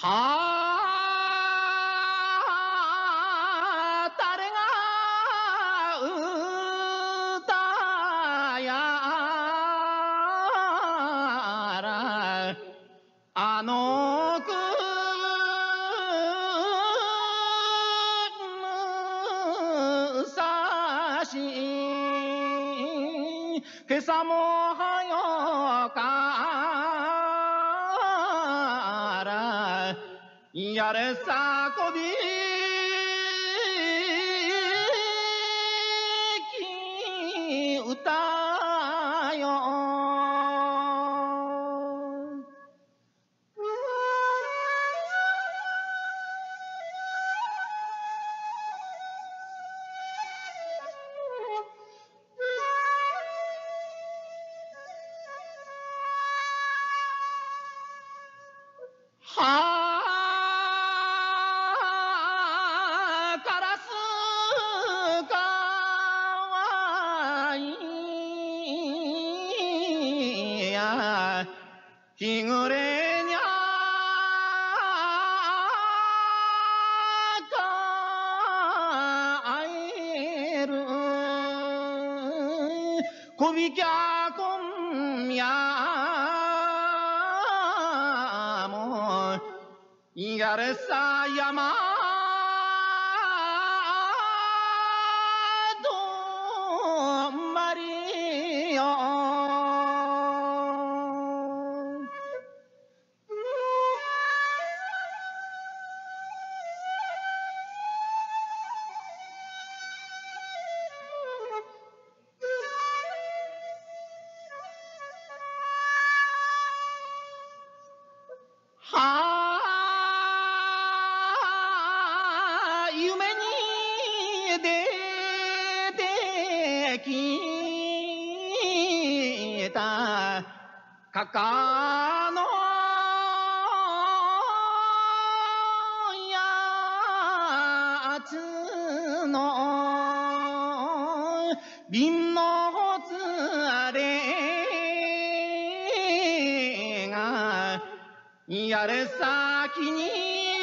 はあ誰が歌やらあの国さし今朝もはよかやれさこびき歌日暮れにゃかえる。こびきゃこんやもいがれさ山はあ夢に出てきたかかのやつの瓶のつやれ先に